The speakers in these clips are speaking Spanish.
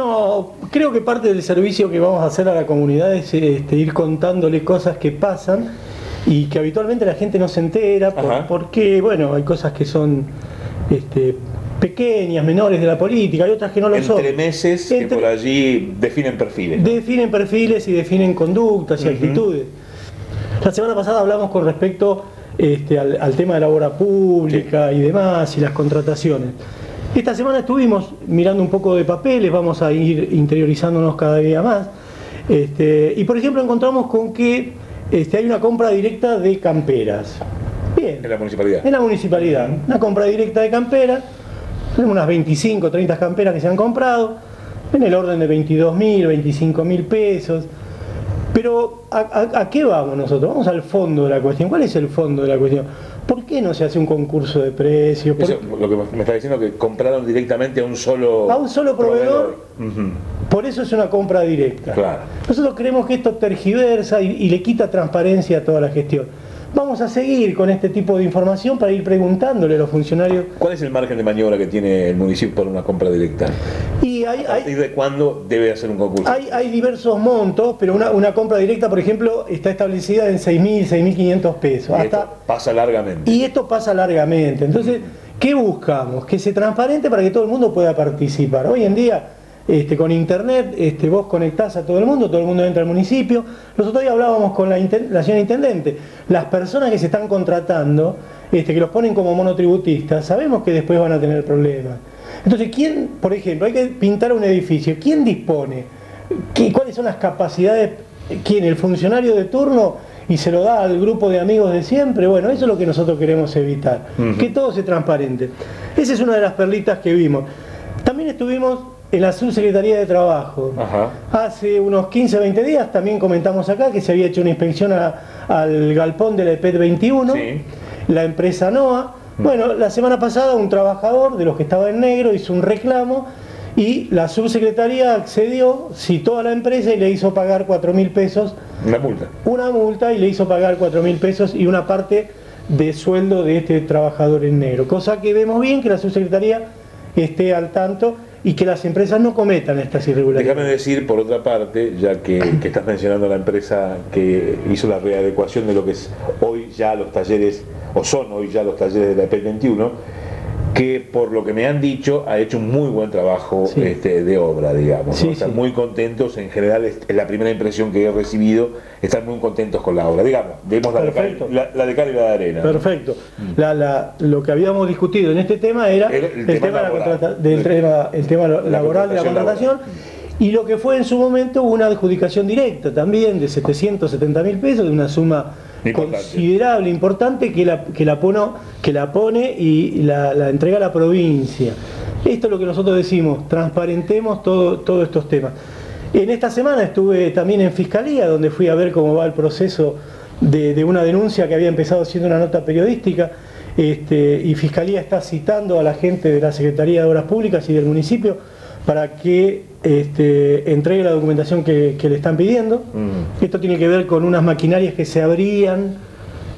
No, creo que parte del servicio que vamos a hacer a la comunidad es este, ir contándole cosas que pasan y que habitualmente la gente no se entera Ajá. porque, bueno, hay cosas que son este, pequeñas, menores de la política, hay otras que no lo son. Entre meses que por allí definen perfiles. Definen perfiles y definen conductas y actitudes. La semana pasada hablamos con respecto este, al, al tema de la obra pública y demás y las contrataciones. Esta semana estuvimos mirando un poco de papeles, vamos a ir interiorizándonos cada día más. Este, y por ejemplo encontramos con que este, hay una compra directa de camperas. Bien. En la municipalidad. En la municipalidad. Una compra directa de camperas. Tenemos unas 25, 30 camperas que se han comprado. En el orden de 22 mil, 25 mil pesos. Pero ¿a, a- a qué vamos nosotros? Vamos al fondo de la cuestión. ¿Cuál es el fondo de la cuestión? ¿Por qué no se hace un concurso de precios? ¿Por- Eso, lo que me está diciendo que compraron directamente a un solo A un solo proveedor. Por eso es una compra directa. Claro. Nosotros creemos que esto tergiversa y, y le quita transparencia a toda la gestión. Vamos a seguir con este tipo de información para ir preguntándole a los funcionarios. ¿Cuál es el margen de maniobra que tiene el municipio para una compra directa? Y hay, ¿A hay- partir de cuándo debe hacer un concurso? Hay, hay diversos montos, pero una, una compra directa, por ejemplo, está establecida en 6.000, 6.500 pesos. Y Hasta, esto pasa largamente. y esto pasa largamente. Entonces, ¿qué buscamos? Que se transparente para que todo el mundo pueda participar. Hoy en día, este, con internet, este, vos conectás a todo el mundo, todo el mundo entra al municipio. Nosotros hoy hablábamos con la, la señora intendente. Las personas que se están contratando, este, que los ponen como monotributistas, sabemos que después van a tener problemas. Entonces, ¿quién, por ejemplo, hay que pintar un edificio? ¿Quién dispone? ¿Qué- ¿Cuáles son las capacidades? ¿Quién? ¿El funcionario de turno? Y se lo da al grupo de amigos de siempre. Bueno, eso es lo que nosotros queremos evitar. Que todo sea transparente. Esa es una de las perlitas que vimos. También estuvimos en la subsecretaría de Trabajo. Ajá. Hace unos 15, 20 días también comentamos acá que se había hecho una inspección a- al galpón de la EPET 21, Sí. la empresa NOA. Bueno, la semana pasada un trabajador de los que estaba en negro hizo un reclamo y la subsecretaría accedió, citó a la empresa y le hizo pagar 4 mil pesos, Una multa. una multa y le hizo pagar 4 mil pesos y una parte de sueldo de este trabajador en negro. Cosa que vemos bien que la subsecretaría esté al tanto y que las empresas no cometan estas irregularidades. Déjame decir, por otra parte, ya que, estás mencionando la empresa que hizo la readecuación de lo que es hoy ya los talleres, o son hoy ya los talleres de la EP21, que por lo que me han dicho ha hecho un muy buen trabajo Sí. este, de obra, digamos. Están sí. muy contentos, en general es la primera impresión que he recibido, están muy contentos con la obra. Digamos, vemos la de, la, la de y la de arena. Perfecto. La- la- lo que habíamos discutido en este tema era El- el tema laboral. del tema, el tema laboral de la contratación contratación. Y lo que fue en su momento una adjudicación directa también de 770 mil pesos, de una suma Importante. considerable, importante, que la, que la, pono- que la pone y la, la entrega a la provincia. Esto es lo que nosotros decimos, transparentemos todo- todos estos temas. En esta semana estuve también en Fiscalía, donde fui a ver cómo va el proceso de, de una denuncia que había empezado siendo una nota periodística, este, y Fiscalía está citando a la gente de la Secretaría de Obras Públicas y del municipio para que este, entregue la documentación que, que le están pidiendo. Mm. Esto tiene que ver con unas maquinarias que se habrían,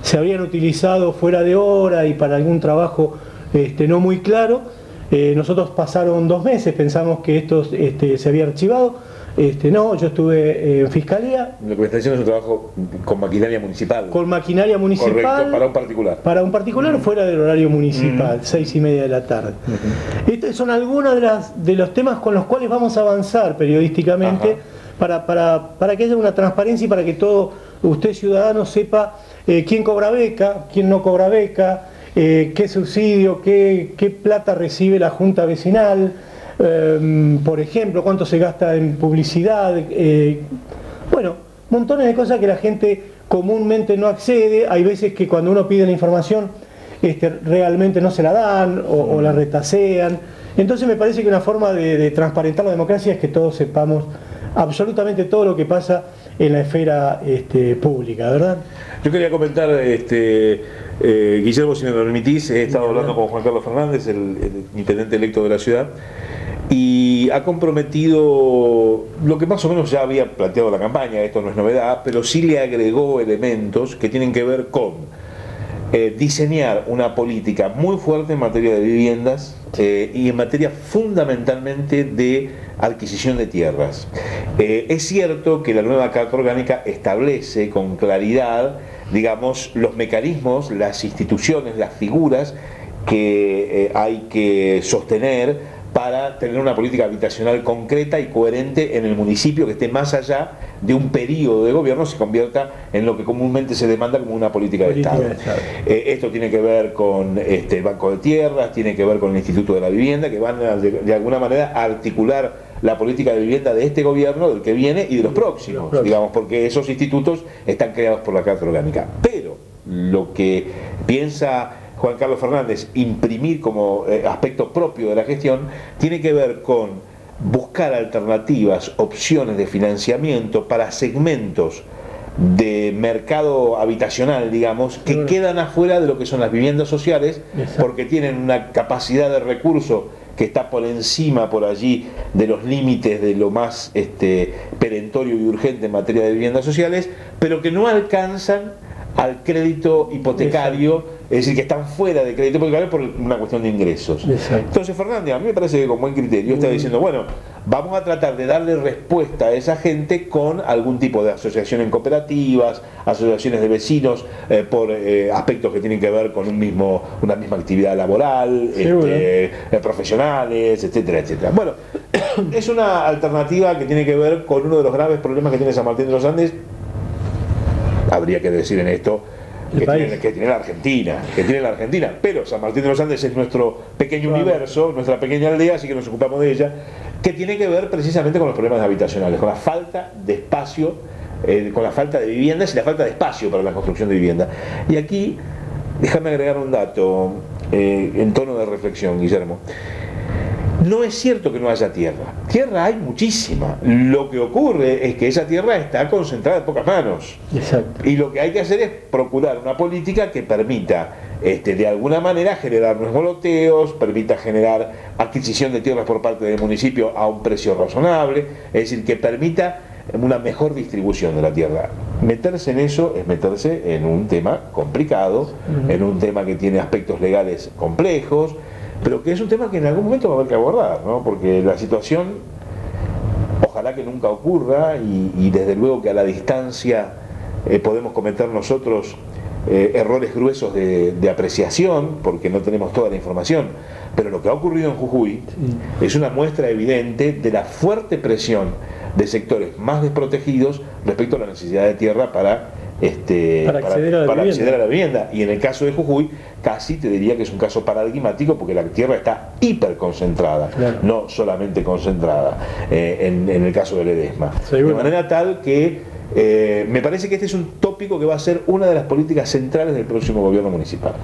se habrían utilizado fuera de hora y para algún trabajo este, no muy claro. Eh, nosotros pasaron dos meses, pensamos que esto este, se había archivado. Este, no, yo estuve eh, en fiscalía Lo que me está diciendo es un trabajo con maquinaria municipal. con maquinaria municipal Correcto, para un particular. para un particular fuera del horario municipal, seis y media de la tarde. Estos son algunos de, las, de los temas con los cuales vamos a avanzar periodísticamente Ajá. para, para, para que haya una transparencia y para que todo usted ciudadano sepa eh, quién cobra beca, quién no cobra beca, eh, qué subsidio, qué, qué plata recibe la Junta Vecinal, eh, por ejemplo, cuánto se gasta en publicidad. eh, bueno, montones de cosas que la gente comúnmente no accede. Hay veces que cuando uno pide la información este, realmente no se la dan o, o la retasean. Entonces me parece que una forma de, de transparentar la democracia es que todos sepamos absolutamente todo lo que pasa en la esfera este, pública, ¿verdad? Yo quería comentar, este, eh, Guillermo, si me permitís, he estado hablando con Juan Carlos Fernández, el, el intendente electo de la ciudad, y ha comprometido lo que más o menos ya había planteado la campaña, esto no es novedad, pero sí le agregó elementos que tienen que ver con eh, diseñar una política muy fuerte en materia de viviendas eh, y en materia fundamentalmente de adquisición de tierras. Eh, es cierto que la nueva Carta Orgánica establece con claridad, digamos, los mecanismos, las instituciones, las figuras que hay que sostener para tener una política habitacional concreta y coherente en el municipio que esté más allá de un periodo de gobierno, se convierta en lo que comúnmente se demanda como una política, de Estado. Eh, esto tiene que ver con este, el Banco de Tierras, tiene que ver con el Instituto de la Vivienda, que van de, alguna manera a articular la política de vivienda de este gobierno, del que viene y de los próximos, digamos, porque esos institutos están creados por la Carta Orgánica. Pero lo que piensa Juan Carlos Fernández imprimir como eh, aspecto propio de la gestión tiene que ver con buscar alternativas, opciones de financiamiento para segmentos de mercado habitacional, digamos, que quedan afuera de lo que son las viviendas sociales, porque tienen una capacidad de recurso que está por encima, por allí, de los límites de lo más este, perentorio y urgente en materia de viviendas sociales, pero que no alcanzan al crédito hipotecario, es decir, que están fuera de crédito hipotecario por una cuestión de ingresos. Entonces, Fernández, a mí me parece que con buen criterio está diciendo, bueno, vamos a tratar de darle respuesta a esa gente con algún tipo de asociación en cooperativas, asociaciones de vecinos eh, por eh, aspectos que tienen que ver con un mismo, una misma actividad laboral, este, eh, profesionales, etcétera, etcétera. Bueno, es una alternativa que tiene que ver con uno de los graves problemas que tiene San Martín de los Andes habría que decir en esto que tiene, la Argentina, que tiene la Argentina, pero San Martín de los Andes es nuestro pequeño universo, nuestra pequeña aldea, así que nos ocupamos de ella, que tiene que ver precisamente con los problemas habitacionales, con la falta de espacio, eh, con la falta de viviendas y la falta de espacio para la construcción de vivienda. Y aquí, déjame agregar un dato eh, en tono de reflexión, Guillermo. No es cierto que no haya tierra. Tierra hay muchísima. Lo que ocurre es que esa tierra está concentrada en pocas manos. Exacto. Y lo que hay que hacer es procurar una política que permita este, de alguna manera generar nuevos loteos, permita generar adquisición de tierras por parte del municipio a un precio razonable, es decir, que permita una mejor distribución de la tierra. Meterse en eso es meterse en un tema complicado, en un tema que tiene aspectos legales complejos, pero que es un tema que en algún momento va a haber que abordar, ¿no? porque la situación, ojalá que nunca ocurra, y, desde luego que a la distancia eh, podemos cometer nosotros eh, errores gruesos de, apreciación, porque no tenemos toda la información, pero lo que ha ocurrido en Jujuy es una muestra evidente de la fuerte presión de sectores más desprotegidos respecto a la necesidad de tierra para este, para, acceder, a la, vivienda. Y en el caso de Jujuy, casi te diría que es un caso paradigmático porque la tierra está hiperconcentrada, no solamente concentrada eh, en, el caso del Edesma. De manera tal que eh, me parece que este es un tópico que va a ser una de las políticas centrales del próximo gobierno municipal.